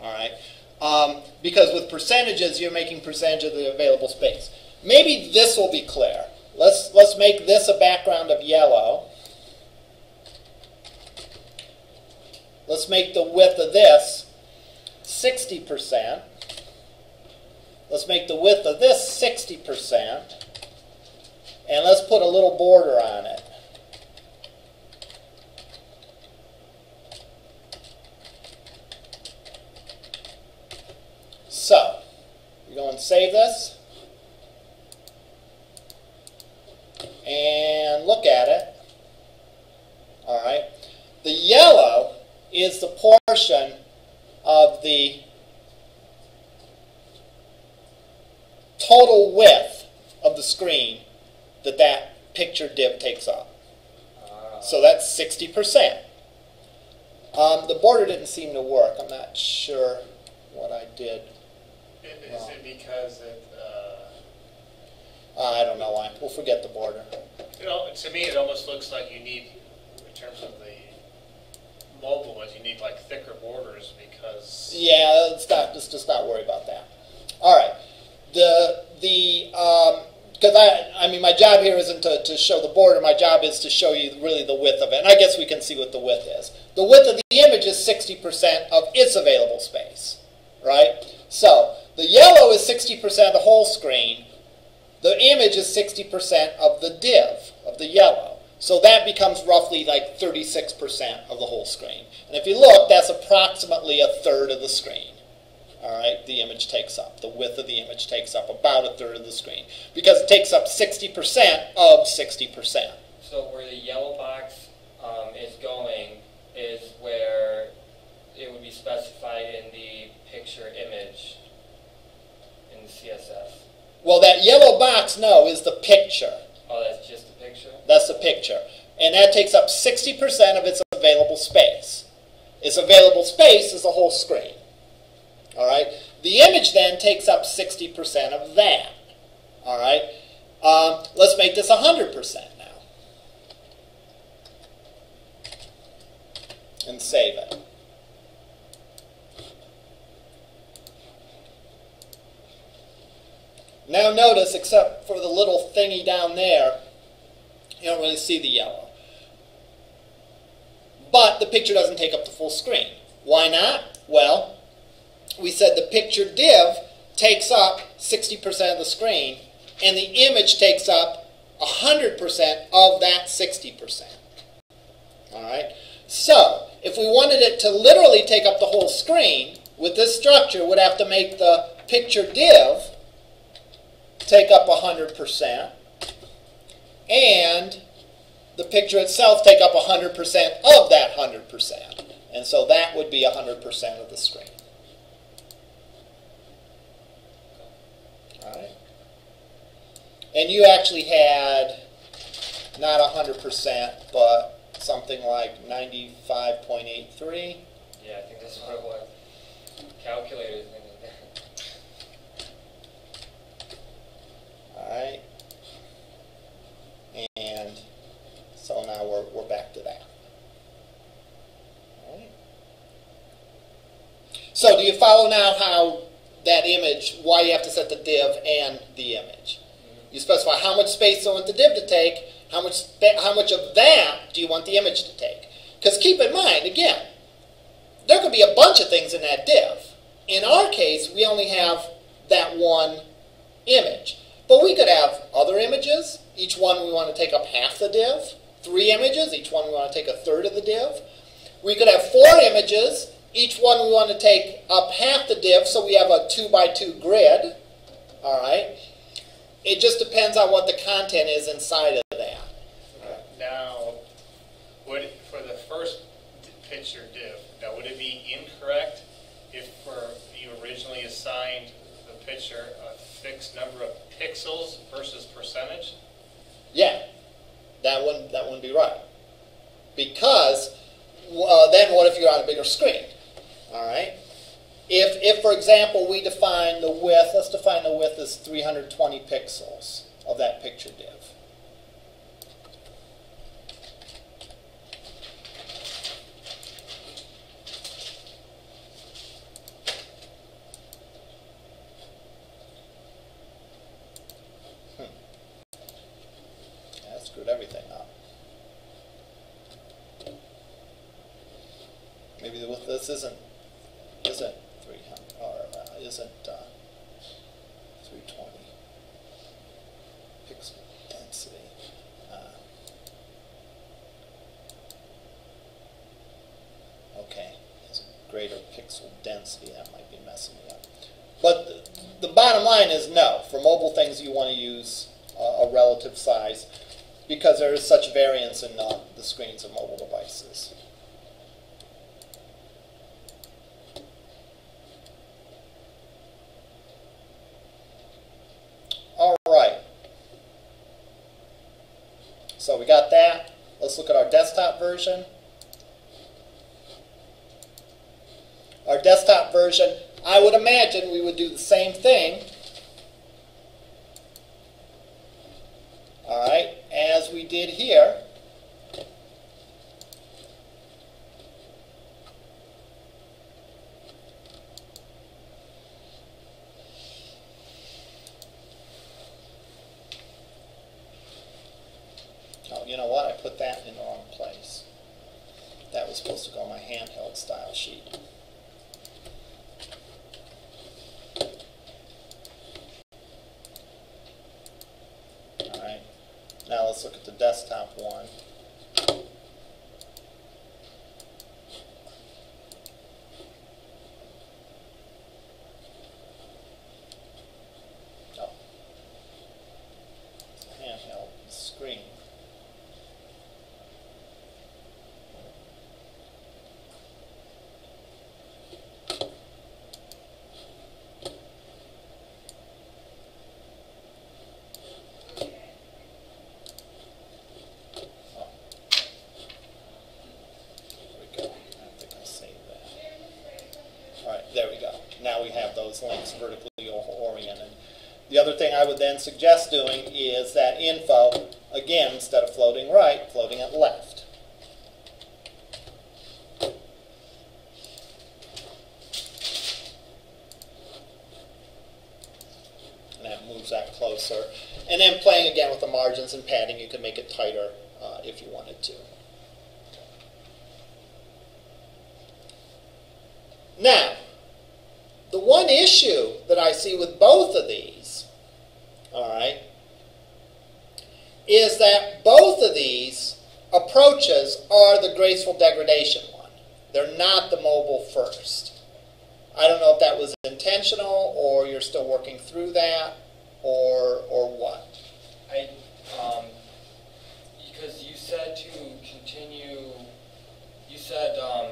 All right, um, because with percentages, you're making percentage of the available space. Maybe this will be clear. Let's let's make this a background of yellow. Let's make the width of this 60%. Let's make the width of this 60%. And let's put a little border on it. Go and save this. And look at it. All right. The yellow is the portion of the total width of the screen that that picture div takes up. Uh, So that's 60%. Um, the border didn't seem to work. I'm not sure what I did. Is it because it, uh, Uh, I don't know why. We'll forget the border. you know, to me, it almost looks like you need, in terms of the mobile ones, you need like thicker borders because. Yeah, let's not let's just not worry about that. All right. The the because I I mean my job here isn't to, to show the border. My job is to show you really the width of it. And I guess we can see what the width is. The width of the image is sixty percent of its available space, right? So the yellow is sixty percent of the whole screen. The image is sixty percent of the div of the yellow. So that becomes roughly like 36% of the whole screen. And if you look, that's approximately a third of the screen. All right, the image takes up. The width of the image takes up about a third of the screen because it takes up 60% of 60%. so where the yellow box um, is going is where it would be specified in the picture image CSS. Well, that yellow box, no, is the picture. Oh, that's just the picture? That's the picture. And that takes up 60% of its available space. Its available space is the whole screen. All right? The image then takes up 60% of that. All right? Um, let's make this 100% now. And save it. Now notice, except for the little thingy down there, you don't really see the yellow. But the picture doesn't take up the full screen. Why not? Well, we said the picture div takes up 60% of the screen, and the image takes up 100% of that 60%. All right? So, if we wanted it to literally take up the whole screen, with this structure, we'd have to make the picture div take up 100%, and the picture itself take up 100% of that 100%. And so that would be 100% of the screen. All right. And you actually had not 100%, but something like 95.83. Yeah, I think that's what it was. Calculators. All right. And so now we're, we're back to that. Right. So do you follow now how that image, why you have to set the div and the image? Mm-hmm. You specify how much space you want the div to take, how much, how much of that do you want the image to take? Because keep in mind, again, there could be a bunch of things in that div. In our case, we only have that one image. But we could have other images, each one we want to take up half the div. Three images, each one we want to take a third of the div. We could have four images, each one we want to take up half the div, so we have a two by two grid. All right. It just depends on what the content is inside of that. Now, would, for the first picture div, now would it be incorrect if for, you originally assigned the picture a fixed number of pixels versus percentage? Yeah, that wouldn't that wouldn't be right. Because uh, then what if you're on a bigger screen? All right. If if for example we define the width, let's define the width as 320 pixels of that picture div. this isn't, isn't three hundred, or uh, isn't, uh, three twenty pixel density. Uh, Okay, it's a greater pixel density, that might be messing me up. But the, the bottom line is no, for mobile things you want to use a, a relative size because there is such variance in uh, the screens of mobile devices. All right. So we got that. Let's look at our desktop version. Our desktop version, I would imagine we would do the same thing. All right, as we did here. Oh, you know what? I put that in the wrong place. That was supposed to go on my handheld style sheet. All right. Now let's look at the desktop one. Oh. It's a handheld screen. Oh. There we go. I think I saved that. All right, there we go. Now we have those links vertically oriented. The other thing I would then suggest doing is that info, again, instead of floating right, floating at left. And that moves that closer. And then playing again with the margins and padding, you can make it tighter uh, if you wanted to. Now, the one issue that I see with both of these, all right, is that both of these approaches are the graceful degradation one. They're not the mobile first. I don't know if that was intentional or you're still working through that or or what. I, um, because you said to continue, you said, um,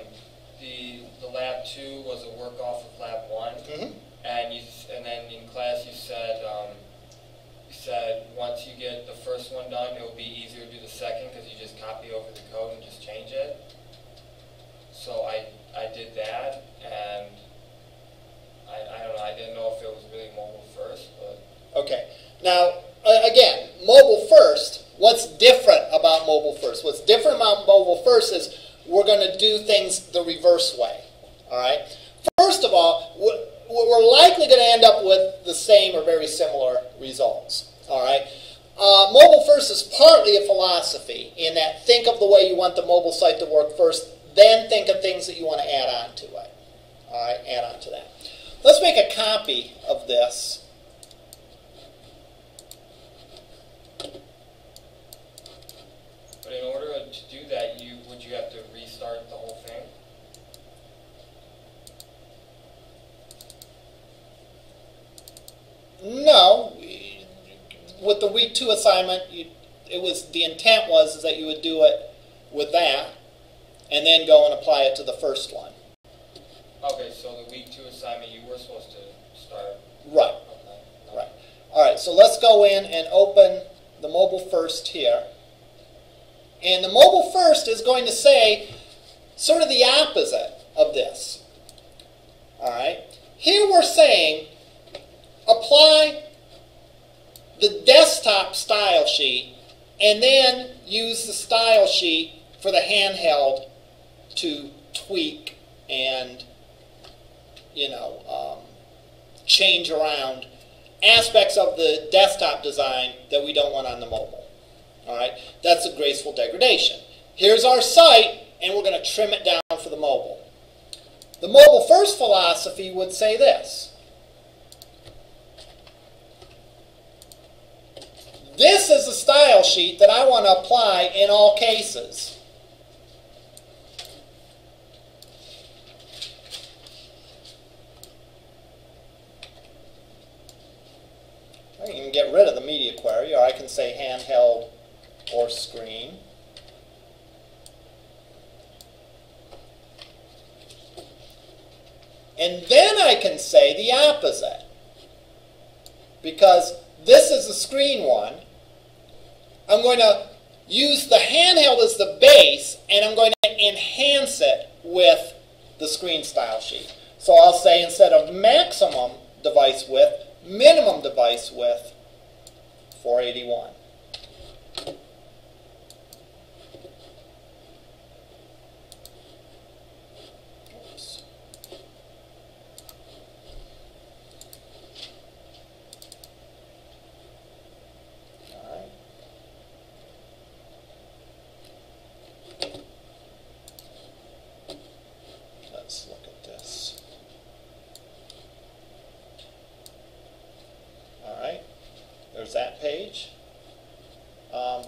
the, the lab two was a work off of lab one. Mm-hmm. And you, and then in class you said, um, said, once you get the first one done, it will be easier to do the second, because you just copy over the code and just change it. So I, I did that, and I, I don't know, I didn't know if it was really mobile first, but Okay. Now, again, mobile first. What's different about mobile first? What's different about mobile first is we're going to do things the reverse way. All right. First of all, we're we're likely going to end up with the same or very similar results. All right. Uh, mobile first is partly a philosophy in that think of the way you want the mobile site to work first, then think of things that you want to add on to it. All right, add on to that. Let's make a copy of this. But in order to do that, you, would you have to restart the whole thing? No, with the week two assignment, you, it was the intent was is that you would do it with that, and then go and apply it to the first one. Okay, so the week two assignment, you were supposed to start, Right, okay. right. All right. So let's go in and open the mobile first here, and the mobile first is going to say sort of the opposite of this. All right. Here we're saying apply the desktop style sheet and then use the style sheet for the handheld to tweak and you know um, change around aspects of the desktop design that we don't want on the mobile. All right? That's a graceful degradation. Here's our site and we're going to trim it down for the mobile. The mobile first philosophy would say this. This is the style sheet that I want to apply in all cases. I can get rid of the media query, or I can say handheld or screen. And then I can say the opposite. Because this is the screen one. I'm going to use the handheld as the base, and I'm going to enhance it with the screen style sheet. So I'll say instead of maximum device width, minimum device width, 481. Oops. All right. Let's look at this. All right, there's that page. Um,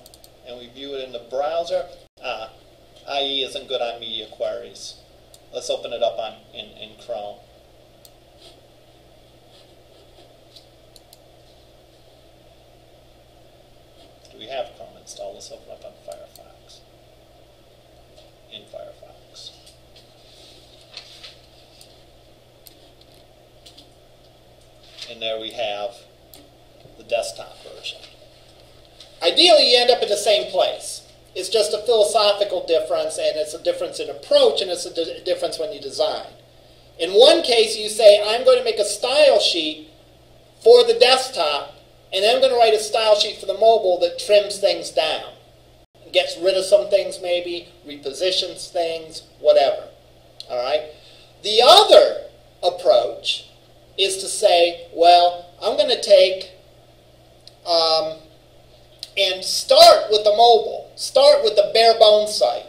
and we view it in the browser. Ah, IE isn't good on media queries. Let's open it up on in, in Chrome. Do we have Chrome installed? Let's open up on Firefox. In Firefox. And there we have the desktop version. Ideally, you end up in the same place. It's just a philosophical difference, and it's a difference in approach, and it's a di- difference when you design. In one case, you say, I'm going to make a style sheet for the desktop, and then I'm going to write a style sheet for the mobile that trims things down. Gets rid of some things, maybe, repositions things, whatever. All right? The other approach is to say, well, I'm going to take um, and start with the mobile, start with the bare bones site,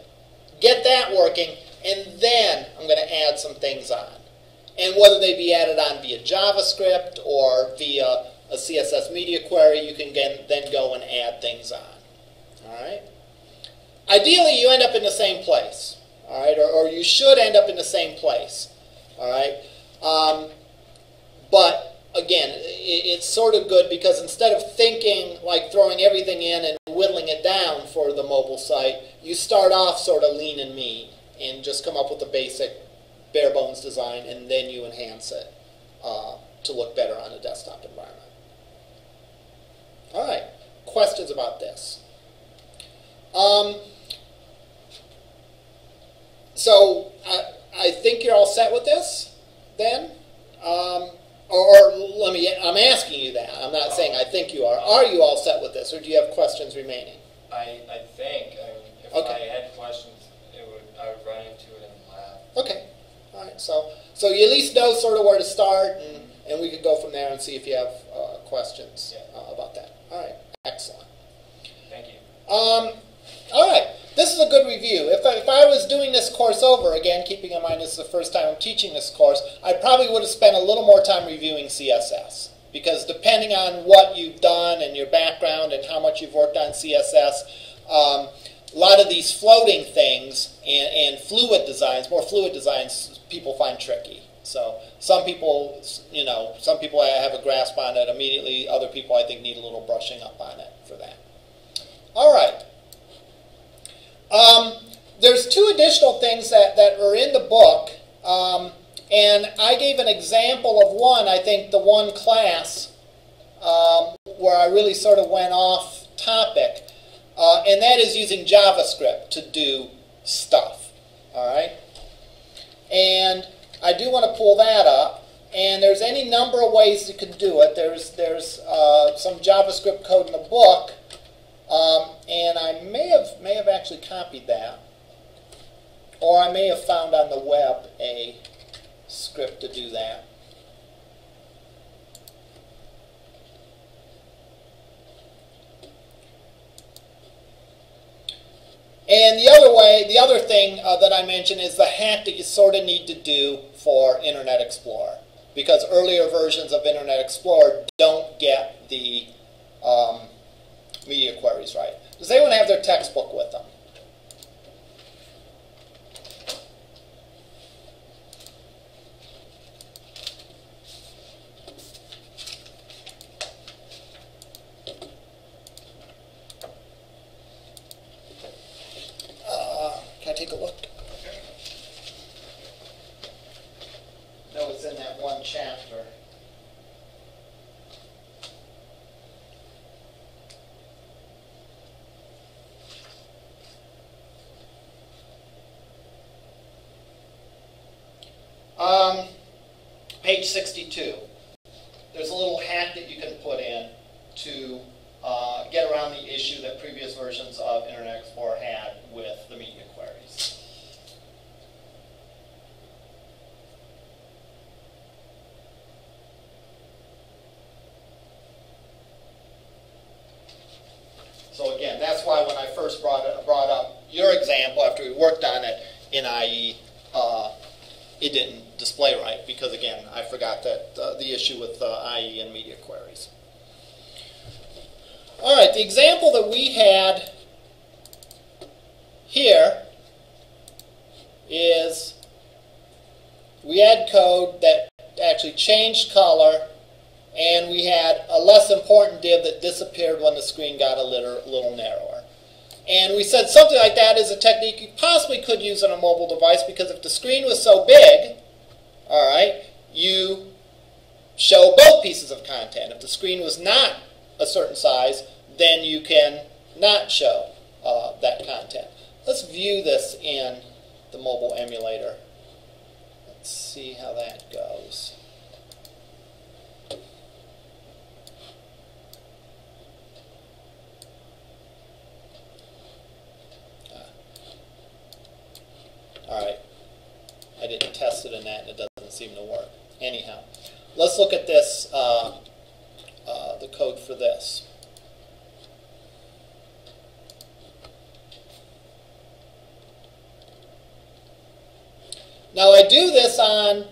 get that working, and then I'm going to add some things on. And whether they be added on via JavaScript or via a CSS media query, you can get, then go and add things on. All right. Ideally, you end up in the same place. All right, or, or you should end up in the same place. All right. Um, but again, it's sort of good because instead of thinking like throwing everything in and whittling it down for the mobile site, you start off sort of lean and mean and just come up with a basic bare bones design and then you enhance it uh, to look better on a desktop environment. All right, questions about this? Um, so I, I think you're all set with this then? Um, or, or let me, I'm asking you that. I'm not saying I think you are. Are you all set with this or do you have questions remaining? I, I think, I mean, if Okay. I had questions, it would, I would run into it in the lab. Okay. All right. So, so you at least know sort of where to start, and, and we could go from there and see if you have uh, questions Yeah. uh, about that. All right. Excellent. Thank you. Um, all right. This is a good review. If I, if I was doing this course over again, keeping in mind this is the first time I'm teaching this course, I probably would have spent a little more time reviewing CSS because depending on what you've done and your background and how much you've worked on CSS, um, a lot of these floating things and, and fluid designs, more fluid designs, people find tricky. So some people, you know, some people have a grasp on it immediately. Other people, I think, need a little brushing up on it for that. All right. Um, there's two additional things that, that are in the book, um, and I gave an example of one, I think the one class um, where I really sort of went off topic, uh, and that is using JavaScript to do stuff. All right? And I do want to pull that up. And there's any number of ways you could do it. There's, there's uh, some JavaScript code in the book. Um, and I may have may have actually copied that, or I may have found on the web a script to do that. And the other way, the other thing uh, that I mentioned is the hack that you sort of need to do for Internet Explorer because earlier versions of Internet Explorer don't get the um, media queries right. Does anyone have their textbook with them? Uh, can I take a look? No, it's in that one chapter. Um, page 62. There's a little hack that you can put in to uh, get around the issue that previous versions of Internet Explorer had with the media queries. So again, that's why when I first brought, it, brought up your example after we worked on it in IE, uh, it didn't display right because again, I forgot that uh, the issue with uh, IE and media queries. All right, the example that we had here is we had code that actually changed color and we had a less important div that disappeared when the screen got a little, little narrower. And we said something like that is a technique you possibly could use on a mobile device because if the screen was so big, all right, you show both pieces of content. If the screen was not a certain size, then you can not show uh, that content. Let's view this in the mobile emulator. Let's see how that goes. All right. I didn't test it in that, it doesn't seem to work. Anyhow, let's look at this, uh, uh, the code for this. Now I do this on,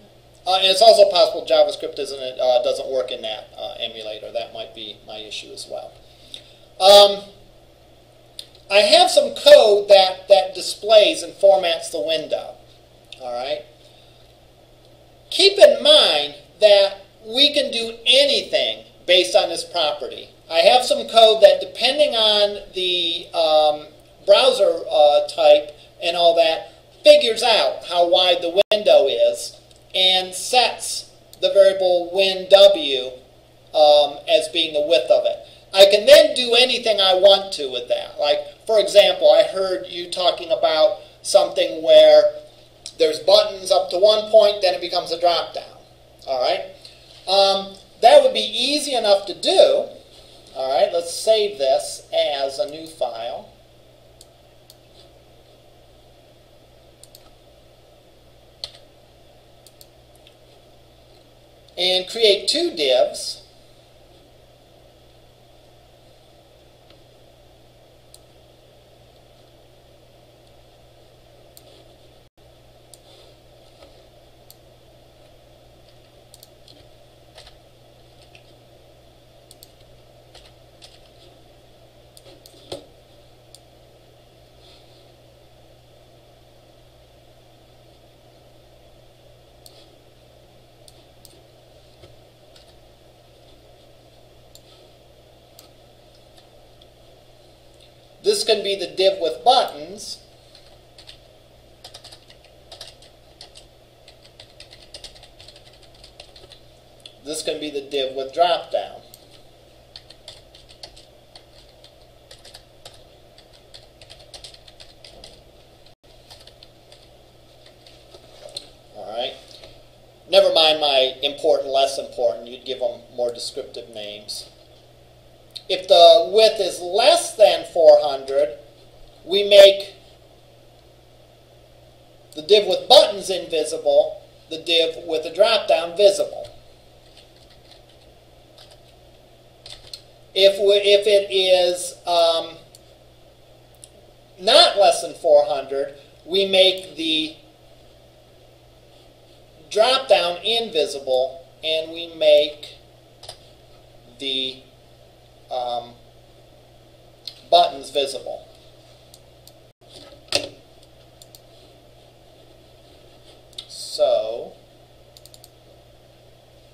uh, and it's also possible JavaScript isn't it, uh, doesn't work in that uh, emulator. That might be my issue as well. Um, I have some code that, that displays and formats the window. All right. Keep in mind that we can do anything based on this property. I have some code that, depending on the um, browser uh, type and all that, figures out how wide the window is and sets the variable win_w um, as being the width of it. I can then do anything I want to with that. Like, for example, I heard you talking about something where there's buttons up to one point, then it becomes a drop down. All right? Um, that would be easy enough to do. All right, let's save this as a new file. And create two divs. This can be the div with buttons. This can be the div with drop down. All right. Never mind my important, less important. You'd give them more descriptive names. If the width is less than 400, we make the div with buttons invisible, the div with a drop down visible. If, we, if it is um, not less than 400, we make the drop down invisible and we make the um, buttons visible. So,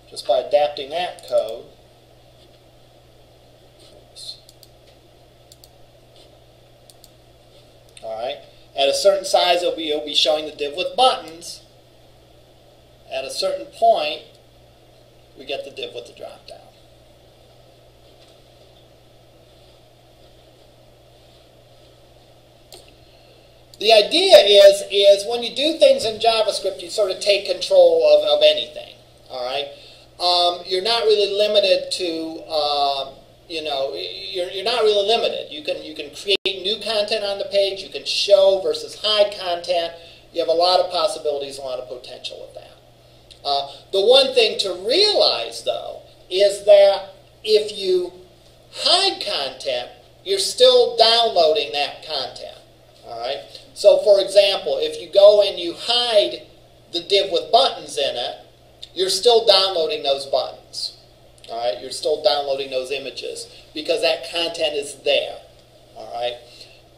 just by adapting that code, oops. all right, at a certain size, it'll be, it'll be showing the div with buttons. At a certain point, we get the div with the drop down. The idea is, is when you do things in JavaScript, you sort of take control of, of anything. All right, um, you're not really limited to, um, you know, you're, you're not really limited. You can you can create new content on the page. You can show versus hide content. You have a lot of possibilities, a lot of potential with that. Uh, the one thing to realize, though, is that if you hide content, you're still downloading that content. All right. So, for example, if you go and you hide the div with buttons in it, you're still downloading those buttons. All right. You're still downloading those images because that content is there. All right.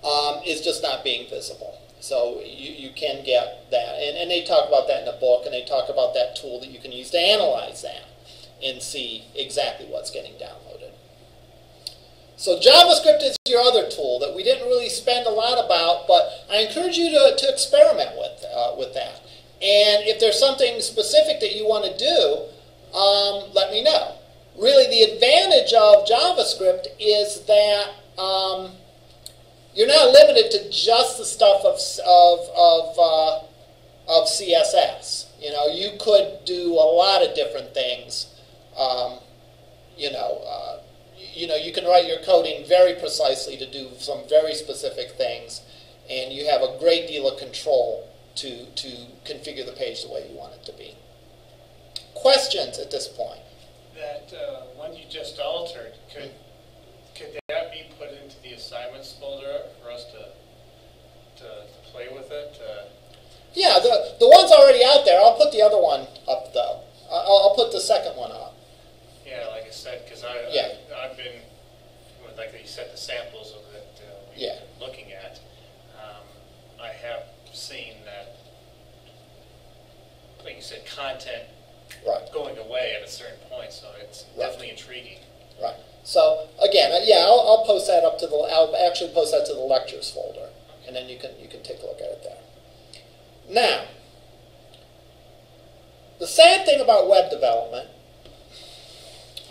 Um, it's just not being visible. So you, you can get that. And, and they talk about that in the book, and they talk about that tool that you can use to analyze that and see exactly what's getting downloaded. So JavaScript is your other tool that we didn't really spend a lot about, but I encourage you to, to experiment with, uh, with that. And if there's something specific that you want to do, um, let me know. Really, the advantage of JavaScript is that um, you're not limited to just the stuff of, of, of, uh, of CSS. You know, you could do a lot of different things. Um, you know, uh, you know, you can write your coding very precisely to do some very specific things, and you have a great deal of control to, to configure the page the way you want it to be. Questions at this point? That uh, one you just altered, could, could that be put into the assignments folder for us to, to, to play with it? Uh, Yeah, the, the one's already out there. I'll put the other one up, though. I'll, I'll put the second one up. Yeah, like I said, because I, Yeah. I, I've been, like you said, the samples of that uh, we've Yeah. been looking at. Um, I have seen that, like you said, content Right. going away at a certain point, so it's Right. definitely intriguing. Right. So again, uh, yeah, I'll, I'll post that up to the. I'll actually post that to the lectures folder, and then you can you can take a look at it there. Now, the sad thing about web development.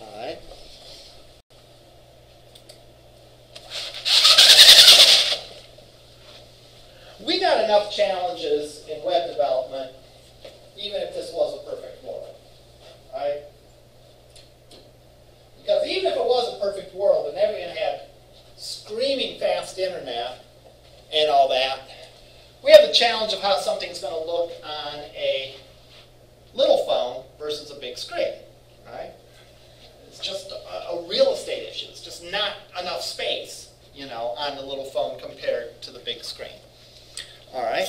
All right. We got enough challenges in web development, even if this was a perfect world. Right? Because even if it was a perfect world and everyone had screaming fast internet and all that, we have the challenge of how something's going to look on a little phone versus a big screen, right? It's just a, a real estate issue. It's just not enough space, you know, on the little phone compared to the big screen. All right?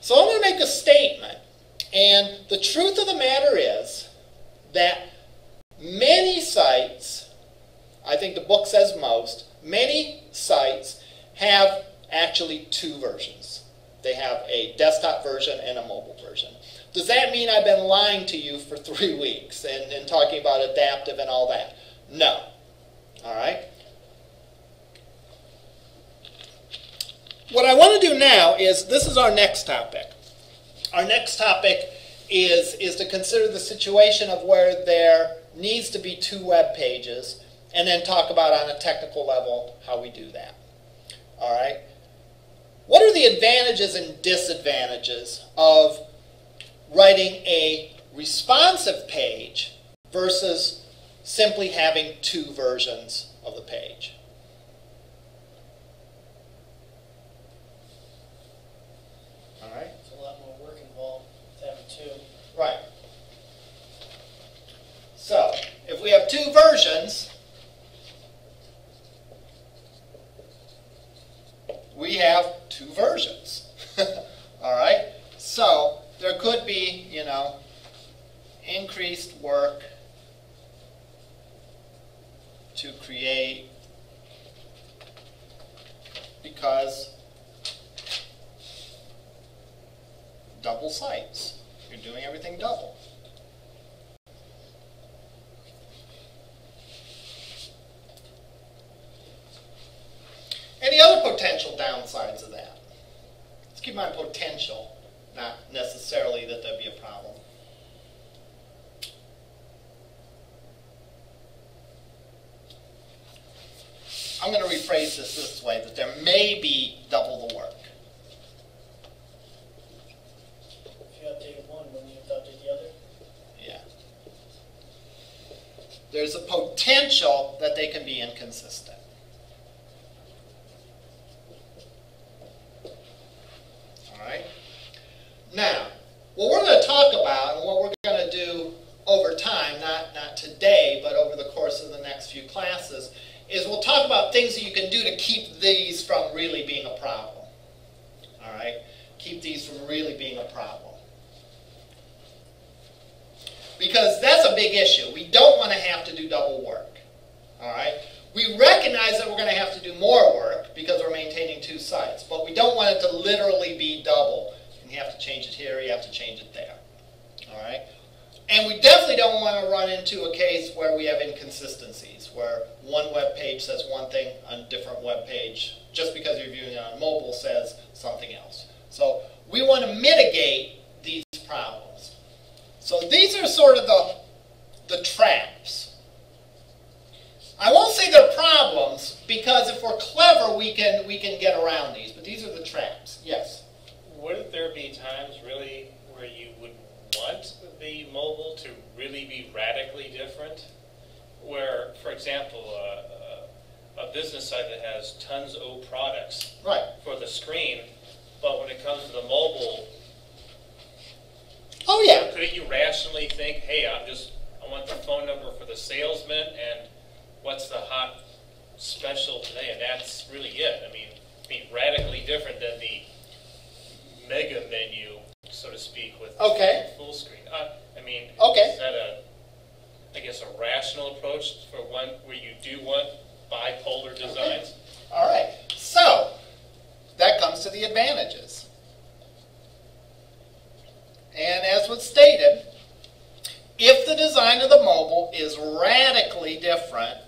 So I'm going to make a statement. And the truth of the matter is that many sites, I think the book says most, many sites have actually two versions. They have a desktop version and a mobile version. Does that mean I've been lying to you for three weeks and, and talking about adaptive and all that? No. All right? What I want now is this is our next topic. Our next topic is, is to consider the situation of where there needs to be two web pages and then talk about on a technical level how we do that. All right? What are the advantages and disadvantages of writing a responsive page versus simply having two versions of the page? All right? There's a lot more work involved with having two. Right. So, if we have two versions, we have two versions. All right? So, there could be, you know, increased work to create because double sites. You're doing everything double. Any other potential downsides of that? Let's keep mind potential, not necessarily that there'd be a problem. I'm going to rephrase this this way, that there may be double the work. If you updated one, wouldn't you have to update the other? Yeah. There's a potential that they can be inconsistent. All right? Now, what we're going to talk about and what we're going to do over time, not, not today, but over the course of the next few classes, is we'll talk about things that you can do to keep these from really being a problem. All right? Keep these from really being a problem. Because that's a big issue. We don't want to have to do double work. All right? We recognize that we're going to have to do more work because we're maintaining two sites, but we don't want it to literally be double. And you have to change it here, you have to change it there. All right? And we definitely don't want to run into a case where we have inconsistencies, where one web page says one thing a different web page, just because you're viewing it on mobile says something else. So we want to mitigate these problems. So these are sort of the, the traps. I won't say they're problems because if we're clever, we can we can get around these. But these are the traps. Yes. Wouldn't there be times really where you would want the mobile to really be radically different? Where, for example, uh, uh, a business site that has tons of products Right. for the screen, but when it comes to the mobile, Oh yeah. couldn't you rationally think, hey, I'm just, I want the phone number for the salesman and what's the hot special today, and that's really it. I mean, be radically different than the mega menu, so to speak, with Okay. full screen. Uh, I mean, Okay. is that a, I guess, a rational approach for one where you do want bipolar designs? All right. So that comes to the advantages. And as was stated, if the design of the mobile is radically different,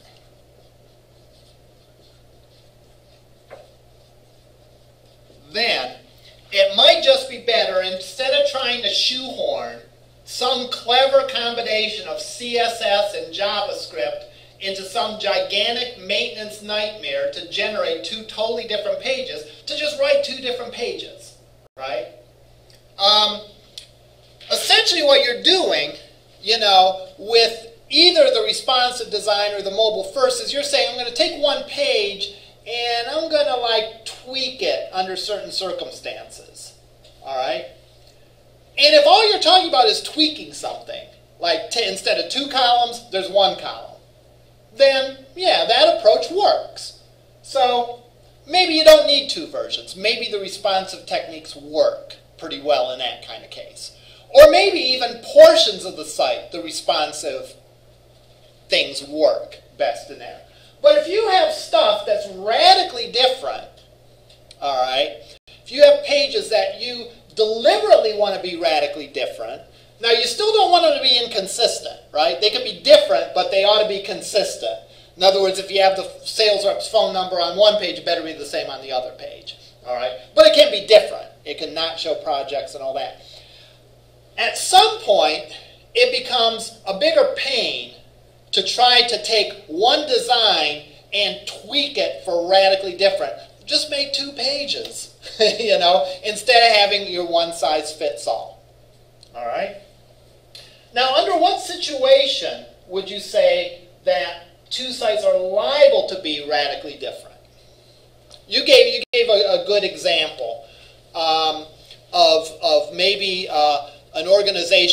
then it might just be better instead of trying to shoehorn some clever combination of CSS and JavaScript into some gigantic maintenance nightmare to generate two totally different pages, to just write two different pages, right? Um, essentially, what you're doing, you know, with either the responsive design or the mobile first is you're saying, I'm going to take one page and I'm going to like tweak it under certain circumstances, all right? And if all you're talking about is tweaking something, like t- instead of two columns, there's one column, then yeah, that approach works. So maybe you don't need two versions. Maybe the responsive techniques work pretty well in that kind of case. Or maybe even portions of the site, the responsive things work best in there. But if you have stuff that's radically different, all right, if you have pages that you deliberately want to be radically different, now you still don't want them to be inconsistent, right? They can be different, but they ought to be consistent. In other words, if you have the sales rep's phone number on one page, it better be the same on the other page, all right? But it can be different. It can not show projects and all that. At some point, it becomes a bigger pain to try to take one design and tweak it for radically different. Just make two pages, you know, instead of having your one size fits all. All right? Now, under what situation would you say that two sites are liable to be radically different? You gave, you gave a, a good example um, of, of maybe uh, an organization